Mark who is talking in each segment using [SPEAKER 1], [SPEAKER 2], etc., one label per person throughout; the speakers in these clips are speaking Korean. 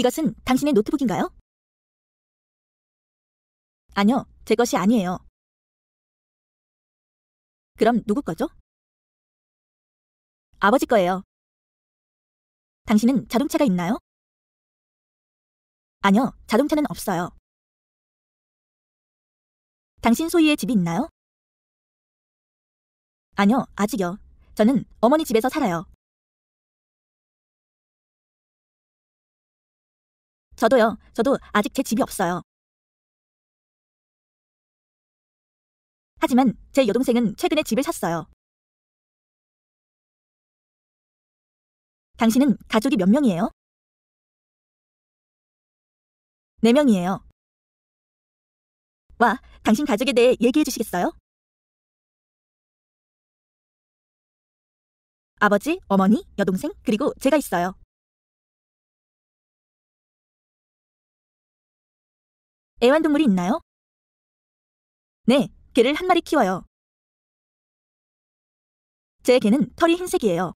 [SPEAKER 1] 이것은 당신의 노트북인가요? 아니요, 제 것이 아니에요. 그럼 누구 거죠? 아버지 거예요. 당신은 자동차가 있나요? 아니요, 자동차는 없어요. 당신 소유의 집이 있나요? 아니요, 아직요. 저는 어머니 집에서 살아요. 저도요. 저도 아직 제 집이 없어요. 하지만 제 여동생은 최근에 집을 샀어요. 당신은 가족이 몇 명이에요? 네 명이에요. 와, 당신 가족에 대해 얘기해 주시겠어요? 아버지, 어머니, 여동생, 그리고 제가 있어요. 애완동물이 있나요? 네, 개를 한 마리 키워요. 제 개는 털이 흰색이에요.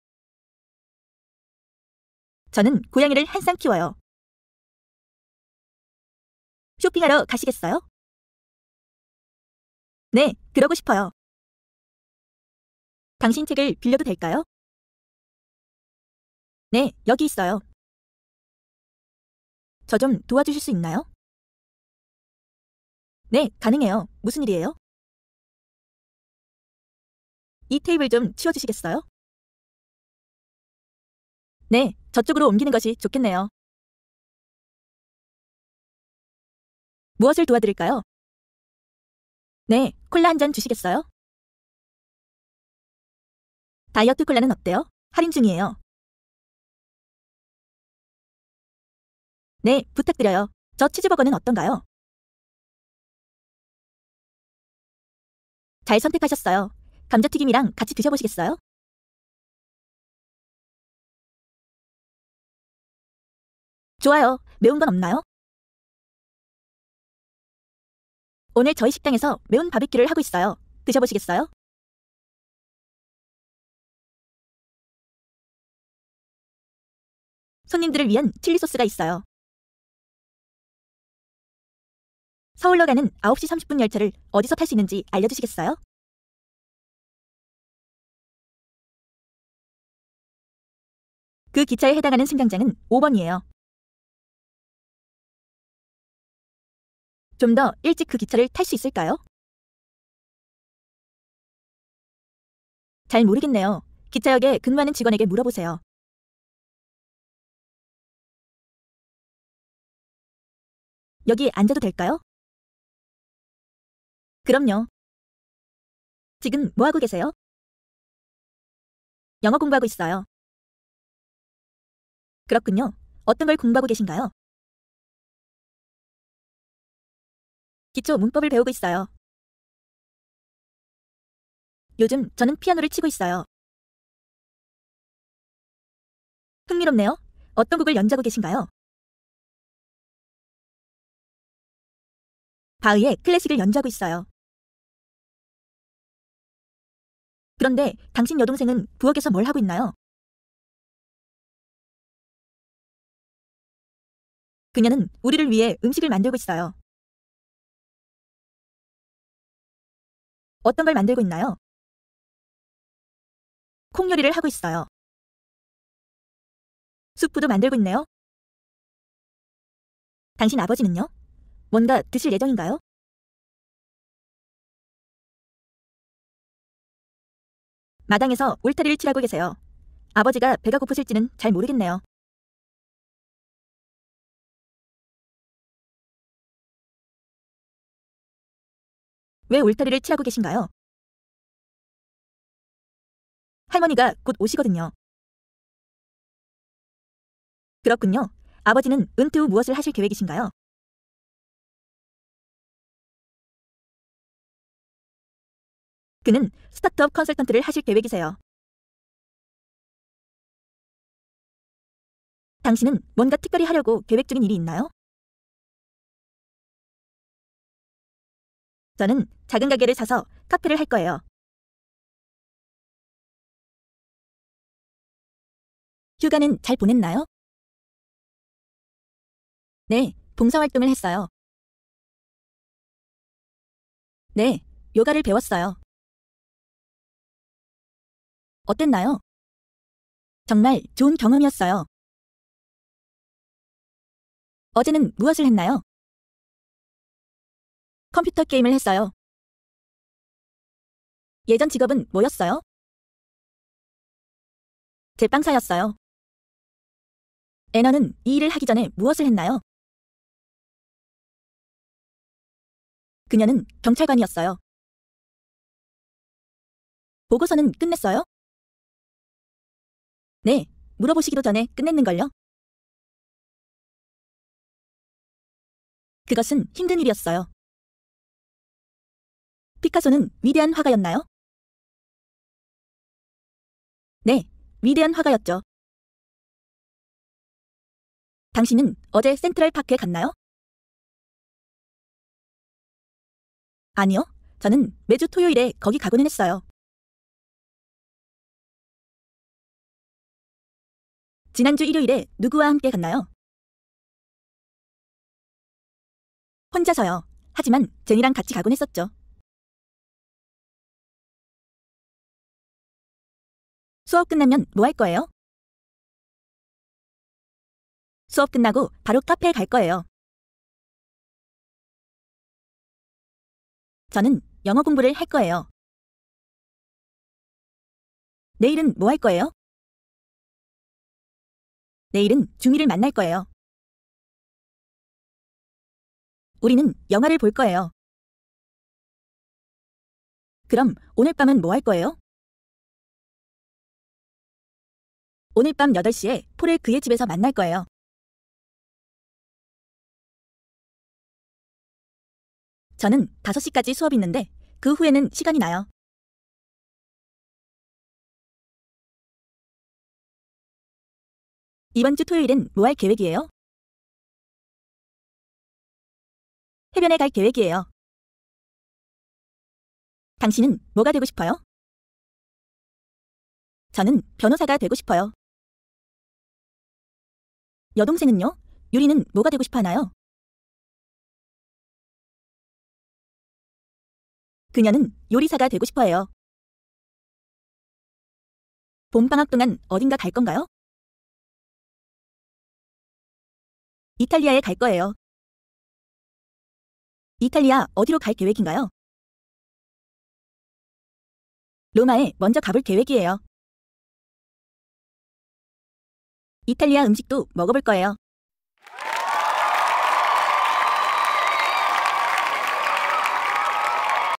[SPEAKER 1] 저는 고양이를 한 쌍 키워요. 쇼핑하러 가시겠어요? 네, 그러고 싶어요. 당신 책을 빌려도 될까요? 네, 여기 있어요. 저 좀 도와주실 수 있나요? 네, 가능해요. 무슨 일이에요? 이 테이블 좀 치워주시겠어요? 네, 저쪽으로 옮기는 것이 좋겠네요. 무엇을 도와드릴까요? 네, 콜라 한 잔 주시겠어요? 다이어트 콜라는 어때요? 할인 중이에요. 네, 부탁드려요. 저 치즈버거는 어떤가요? 잘 선택하셨어요. 감자튀김이랑 같이 드셔보시겠어요? 좋아요. 매운 건 없나요? 오늘 저희 식당에서 매운 바비큐를 하고 있어요. 드셔보시겠어요? 손님들을 위한 칠리 소스가 있어요. 서울로 가는 9시 30분 열차를 어디서 탈 수 있는지 알려주시겠어요? 그 기차에 해당하는 승강장은 5번이에요. 좀 더 일찍 그 기차를 탈 수 있을까요? 잘 모르겠네요. 기차역에 근무하는 직원에게 물어보세요. 여기 앉아도 될까요? 그럼요. 지금 뭐 하고 계세요? 영어 공부하고 있어요. 그렇군요. 어떤 걸 공부하고 계신가요? 기초 문법을 배우고 있어요. 요즘 저는 피아노를 치고 있어요. 흥미롭네요. 어떤 곡을 연주하고 계신가요? 바흐의 클래식을 연주하고 있어요. 그런데 당신 여동생은 부엌에서 뭘 하고 있나요? 그녀는 우리를 위해 음식을 만들고 있어요. 어떤 걸 만들고 있나요? 콩 요리를 하고 있어요. 수프도 만들고 있네요. 당신 아버지는요? 뭔가 드실 예정인가요? 마당에서 울타리를 칠하고 계세요. 아버지가 배가 고프실지는 잘 모르겠네요. 왜 울타리를 칠하고 계신가요? 할머니가 곧 오시거든요. 그렇군요. 아버지는 은퇴 후 무엇을 하실 계획이신가요? 그는 스타트업 컨설턴트를 하실 계획이세요. 당신은 뭔가 특별히 하려고 계획 중인 일이 있나요? 저는 작은 가게를 사서 카페를 할 거예요. 휴가는 잘 보냈나요? 네, 봉사활동을 했어요. 네, 요가를 배웠어요. 어땠나요? 정말 좋은 경험이었어요. 어제는 무엇을 했나요? 컴퓨터 게임을 했어요. 예전 직업은 뭐였어요? 제빵사였어요. 애너는 이 일을 하기 전에 무엇을 했나요? 그녀는 경찰관이었어요. 보고서는 끝냈어요? 네, 물어보시기도 전에 끝냈는걸요? 그것은 힘든 일이었어요. 피카소는 위대한 화가였나요? 네, 위대한 화가였죠. 당신은 어제 센트럴 파크에 갔나요? 아니요, 저는 매주 토요일에 거기 가고는 했어요. 지난주 일요일에 누구와 함께 갔나요? 혼자서요. 하지만 제니랑 같이 가곤 했었죠. 수업 끝나면 뭐 할 거예요? 수업 끝나고 바로 카페에 갈 거예요. 저는 영어 공부를 할 거예요. 내일은 뭐 할 거예요? 내일은 중이를 만날 거예요. 우리는 영화를 볼 거예요. 그럼 오늘 밤은 뭐 할 거예요? 오늘 밤 8시에 폴을 그의 집에서 만날 거예요. 저는 5시까지 수업이 있는데 그 후에는 시간이 나요. 이번 주 토요일엔 뭐할 계획이에요? 해변에 갈 계획이에요. 당신은 뭐가 되고 싶어요? 저는 변호사가 되고 싶어요. 여동생은요? 유리는 뭐가 되고 싶어 하나요? 그녀는 요리사가 되고 싶어 해요. 봄방학 동안 어딘가 갈 건가요? 이탈리아에 갈 거예요. 이탈리아 어디로 갈 계획인가요? 로마에 먼저 가볼 계획이에요. 이탈리아 음식도 먹어볼 거예요.